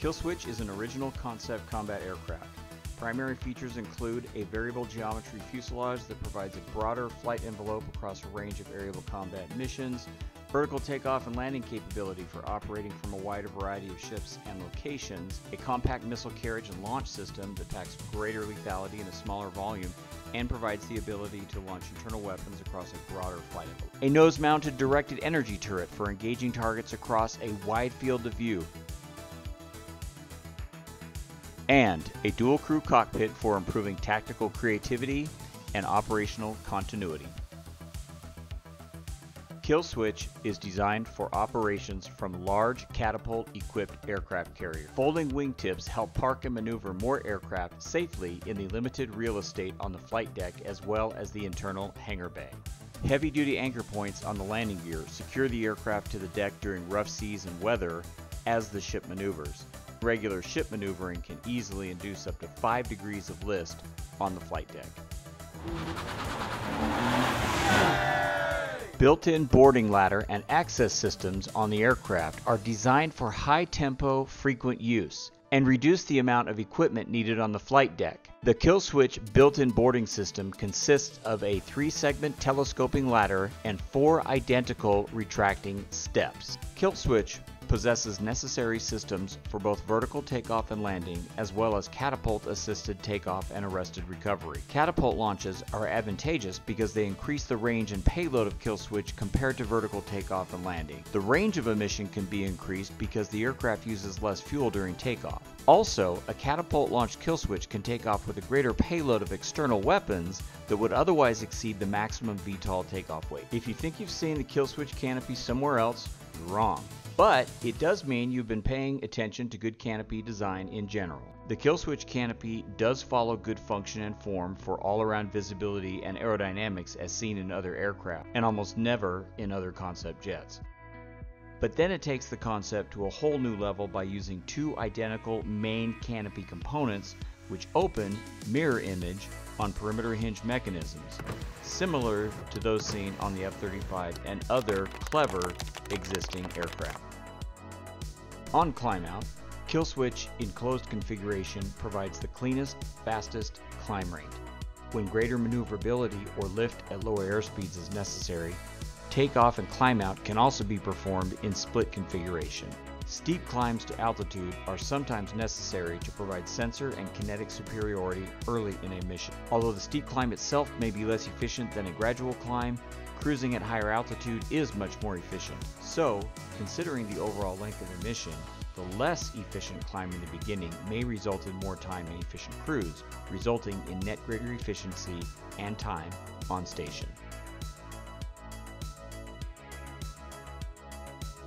Killswitch is an original concept combat aircraft. Primary features include a variable geometry fuselage that provides a broader flight envelope across a range of aerial combat missions, vertical takeoff and landing capability for operating from a wider variety of ships and locations, a compact missile carriage and launch system that packs greater lethality in a smaller volume and provides the ability to launch internal weapons across a broader flight envelope. A nose-mounted directed energy turret for engaging targets across a wide field of view, and a dual crew cockpit for improving tactical creativity and operational continuity. Killswitch is designed for operations from large catapult-equipped aircraft carriers. Folding wingtips help park and maneuver more aircraft safely in the limited real estate on the flight deck as well as the internal hangar bay. Heavy-duty anchor points on the landing gear secure the aircraft to the deck during rough seas and weather as the ship maneuvers. Regular ship maneuvering can easily induce up to 5 degrees of list on the flight deck. Built-in boarding ladder and access systems on the aircraft are designed for high-tempo, frequent use and reduce the amount of equipment needed on the flight deck. The Killswitch built-in boarding system consists of a three-segment telescoping ladder and four identical retracting steps. Killswitch possesses necessary systems for both vertical takeoff and landing, as well as catapult assisted takeoff and arrested recovery. Catapult launches are advantageous because they increase the range and payload of Killswitch compared to vertical takeoff and landing. The range of a mission can be increased because the aircraft uses less fuel during takeoff. Also, a catapult launched Killswitch can take off with a greater payload of external weapons that would otherwise exceed the maximum VTOL takeoff weight. If you think you've seen the Killswitch canopy somewhere else, you're wrong. But it does mean you've been paying attention to good canopy design in general. The kill switch canopy does follow good function and form for all-around visibility and aerodynamics as seen in other aircraft, and almost never in other concept jets. But then it takes the concept to a whole new level by using two identical main canopy components which open mirror image on perimeter hinge mechanisms, similar to those seen on the F-35 and other clever existing aircraft. On climb out, Killswitch in closed configuration provides the cleanest, fastest climb rate. When greater maneuverability or lift at lower airspeeds is necessary, takeoff and climb out can also be performed in split configuration. Steep climbs to altitude are sometimes necessary to provide sensor and kinetic superiority early in a mission. Although the steep climb itself may be less efficient than a gradual climb, cruising at higher altitude is much more efficient. So, considering the overall length of a mission, the less efficient climb in the beginning may result in more time and efficient cruise, resulting in net greater efficiency and time on station.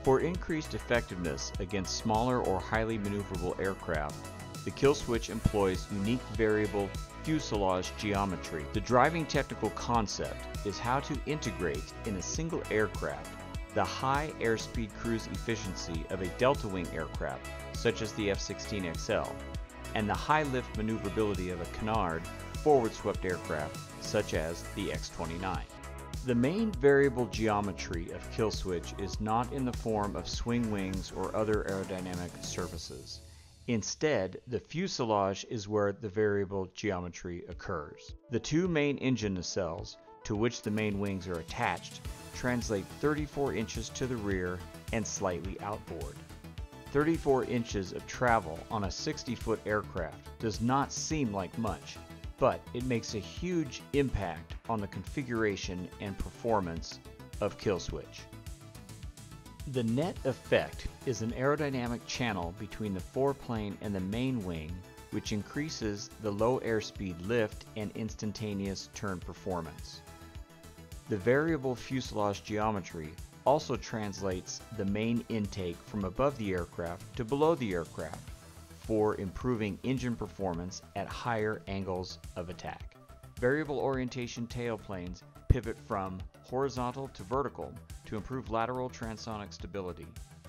For increased effectiveness against smaller or highly maneuverable aircraft, the kill switch employs unique variable fuselage geometry. The driving technical concept is how to integrate in a single aircraft the high airspeed cruise efficiency of a delta wing aircraft, such as the F-16XL, and the high lift maneuverability of a canard forward swept aircraft, such as the X-29. The main variable geometry of kill switch is not in the form of swing wings or other aerodynamic surfaces. Instead, the fuselage is where the variable geometry occurs. The two main engine nacelles, to which the main wings are attached, translate 34 inches to the rear and slightly outboard. 34 inches of travel on a 60 foot aircraft does not seem like much, but it makes a huge impact on the configuration and performance of Killswitch. The net effect is an aerodynamic channel between the foreplane and the main wing which increases the low airspeed lift and instantaneous turn performance. The variable fuselage geometry also translates the main intake from above the aircraft to below the aircraft for improving engine performance at higher angles of attack. Variable orientation tailplanes pivot from horizontal to vertical to improve lateral transonic stability.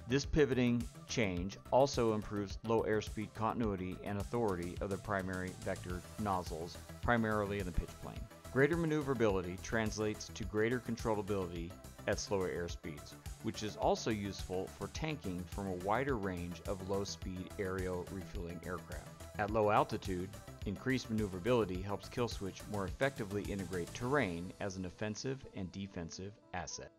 This pivoting change also improves low airspeed continuity and authority of the primary vector nozzles, primarily in the pitch plane. Greater maneuverability translates to greater controllability at slower airspeeds, which is also useful for tanking from a wider range of low-speed aerial refueling aircraft. At low altitude, increased maneuverability helps Killswitch more effectively integrate terrain as an offensive and defensive asset.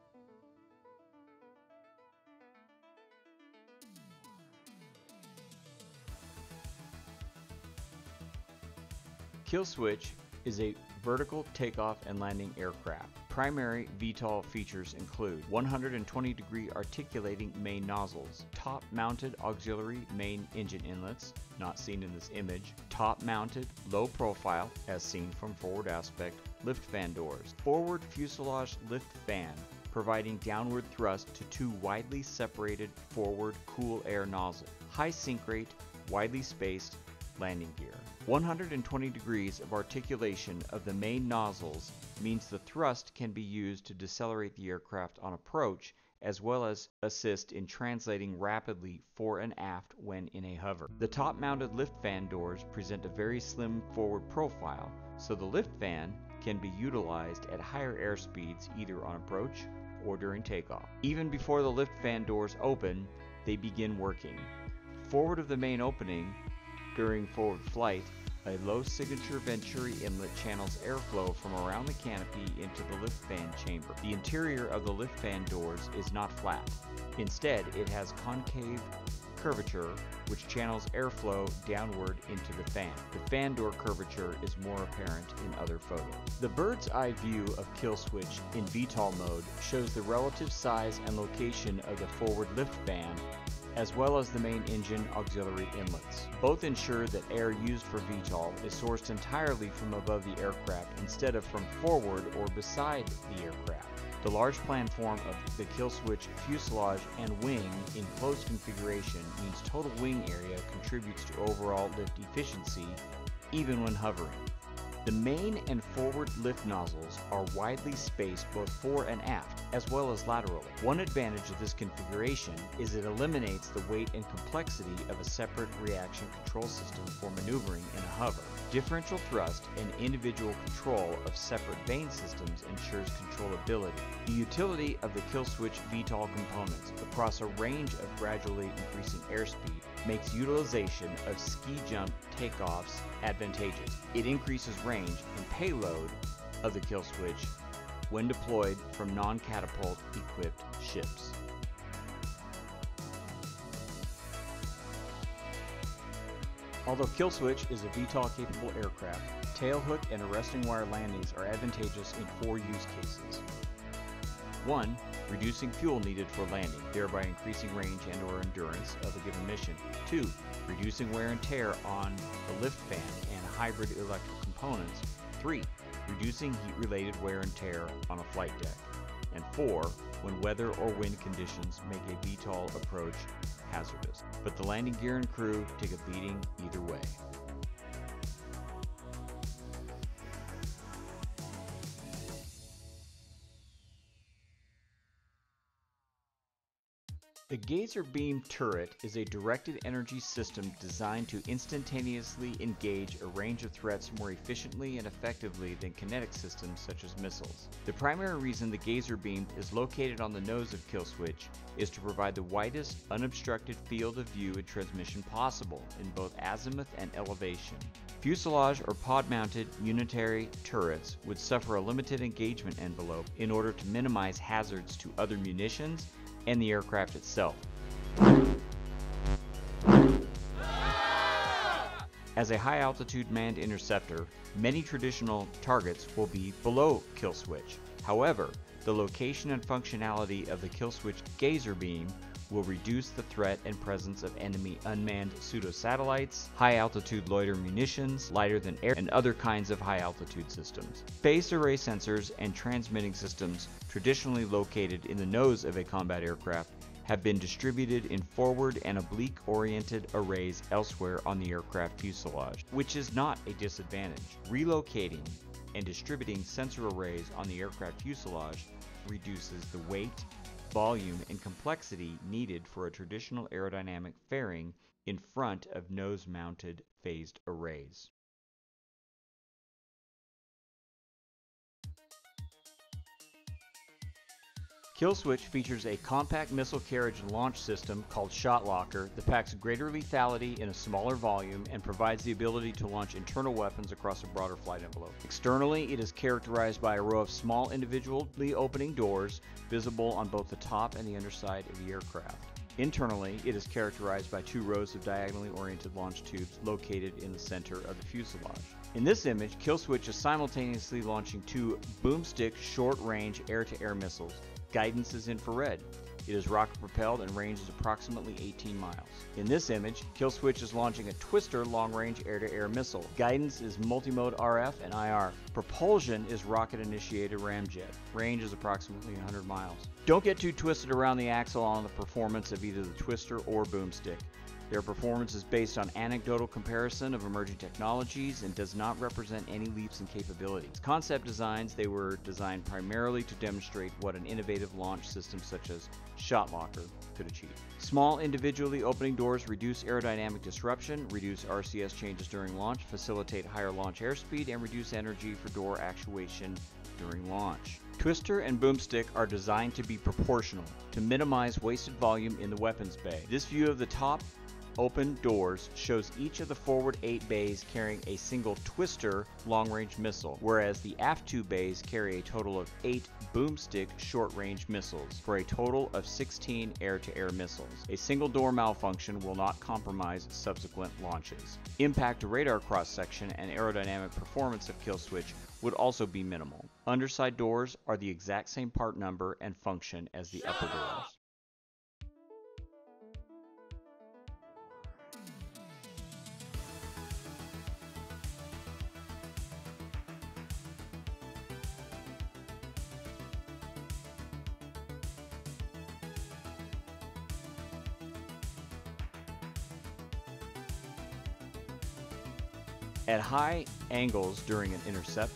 Killswitch is a vertical takeoff and landing aircraft. Primary VTOL features include 120 degree articulating main nozzles, top mounted auxiliary main engine inlets, not seen in this image, top mounted low profile as seen from forward aspect lift fan doors, forward fuselage lift fan providing downward thrust to two widely separated forward cool air nozzles. high sink rate, widely spaced landing gear. 120 degrees of articulation of the main nozzles means the thrust can be used to decelerate the aircraft on approach as well as assist in translating rapidly fore and aft when in a hover. The top-mounted lift fan doors present a very slim forward profile, so the lift fan can be utilized at higher airspeeds either on approach or during takeoff. Even before the lift fan doors open, they begin working. Forward of the main opening, during forward flight, a low signature Venturi inlet channels airflow from around the canopy into the lift fan chamber. The interior of the lift fan doors is not flat. Instead, it has concave curvature which channels airflow downward into the fan. The fan door curvature is more apparent in other photos. The bird's eye view of kill switch in VTOL mode shows the relative size and location of the forward lift fan as well as the main engine auxiliary inlets. Both ensure that air used for VTOL is sourced entirely from above the aircraft instead of from forward or beside the aircraft. The large planform of the kill switch, fuselage and wing in close configuration means total wing area contributes to overall lift efficiency even when hovering. The main and forward lift nozzles are widely spaced both fore and aft, as well as laterally. One advantage of this configuration is it eliminates the weight and complexity of a separate reaction control system for maneuvering in a hover. Differential thrust and individual control of separate vane systems ensures controllability. The utility of the kill Killswitch VTOL components across a range of gradually increasing airspeed makes utilization of ski jump takeoffs advantageous. It increases range and payload of the Killswitch when deployed from non-catapult equipped ships. Although Killswitch is a VTOL capable aircraft, tailhook and arresting wire landings are advantageous in four use cases. 1. Reducing fuel needed for landing, thereby increasing range and or endurance of a given mission. 2. Reducing wear and tear on the lift fan and hybrid electrical components. 3. Reducing heat-related wear and tear on a flight deck. And 4. When weather or wind conditions make a VTOL approach hazardous. But the landing gear and crew take a beating either way. The Gazer Beam turret is a directed energy system designed to instantaneously engage a range of threats more efficiently and effectively than kinetic systems such as missiles. The primary reason the Gazer Beam is located on the nose of Killswitch is to provide the widest, unobstructed field of view and transmission possible in both azimuth and elevation. Fuselage or pod-mounted unitary turrets would suffer a limited engagement envelope in order to minimize hazards to other munitions and the aircraft itself. As a high altitude manned interceptor, many traditional targets will be below kill switch. However, the location and functionality of the kill switch Gazer Beam will reduce the threat and presence of enemy unmanned pseudo-satellites, high-altitude loiter munitions, lighter than air, and other kinds of high-altitude systems. Phased array sensors and transmitting systems traditionally located in the nose of a combat aircraft have been distributed in forward and oblique oriented arrays elsewhere on the aircraft fuselage, which is not a disadvantage. Relocating and distributing sensor arrays on the aircraft fuselage reduces the weight, volume, and complexity needed for a traditional aerodynamic fairing in front of nose-mounted phased arrays. Killswitch features a compact missile carriage launch system called Shot Locker that packs greater lethality in a smaller volume and provides the ability to launch internal weapons across a broader flight envelope. Externally, it is characterized by a row of small individually opening doors visible on both the top and the underside of the aircraft. Internally, it is characterized by two rows of diagonally oriented launch tubes located in the center of the fuselage. In this image, Killswitch is simultaneously launching two boomstick short-range air-to-air missiles Guidance is infrared. It is rocket propelled and ranges approximately 18 miles. In this image, Killswitch is launching a Twister long-range air-to-air missile. Guidance is multimode RF and IR. Propulsion is rocket-initiated ramjet. Range is approximately 100 miles. Don't get too twisted around the axle on the performance of either the Twister or boomstick. Their performance is based on anecdotal comparison of emerging technologies and does not represent any leaps in capabilities. Concept designs, they were designed primarily to demonstrate what an innovative launch system such as ShotLocker could achieve. Small individually opening doors reduce aerodynamic disruption, reduce RCS changes during launch, facilitate higher launch airspeed, and reduce energy for door actuation during launch. Twister and Boomstick are designed to be proportional, to minimize wasted volume in the weapons bay. This view of the top open doors shows each of the forward eight bays carrying a single Twister long-range missile, whereas the aft two bays carry a total of eight boomstick short-range missiles, for a total of 16 air-to-air missiles. A single door malfunction will not compromise subsequent launches. Impact radar cross-section and aerodynamic performance of Killswitch would also be minimal. Underside doors are the exact same part number and function as the upper doors. At high angles during an intercept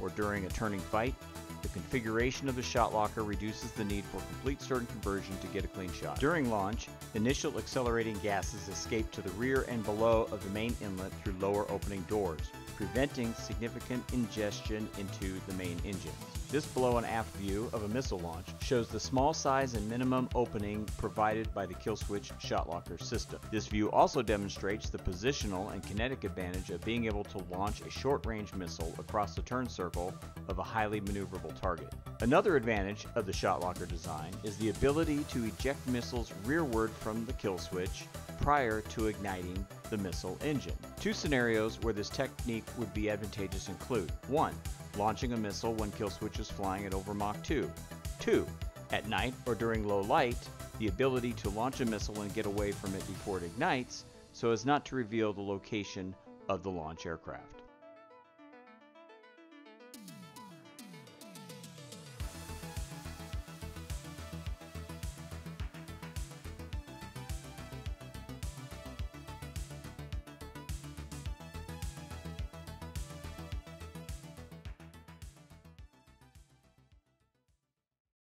or during a turning fight, the configuration of the shot locker reduces the need for complete certain conversion to get a clean shot. During launch, initial accelerating gases escape to the rear and below of the main inlet through lower opening doors, preventing significant ingestion into the main engine. This below and aft view of a missile launch shows the small size and minimum opening provided by the kill switch shot locker system. This view also demonstrates the positional and kinetic advantage of being able to launch a short-range missile across the turn circle of a highly maneuverable target. Another advantage of the shot locker design is the ability to eject missiles rearward from the kill switch prior to igniting the missile engine. Two scenarios where this technique would be advantageous include 1 launching a missile when kill switch is flying at over Mach 2. 2. At night or during low light, the ability to launch a missile and get away from it before it ignites so as not to reveal the location of the launch aircraft.